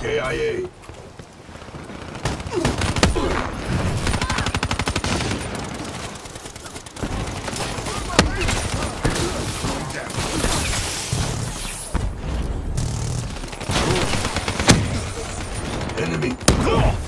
KIA. Enemy.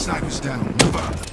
Sniper's down. Move up.